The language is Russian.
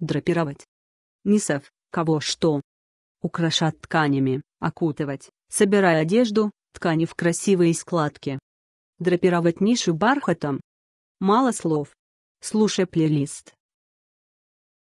Драпировать. Нисов, кого что. Украшать тканями, окутывать, собирая одежду, ткани в красивые складки. Драпировать нишу бархатом. Мало слов. Слушай плейлист.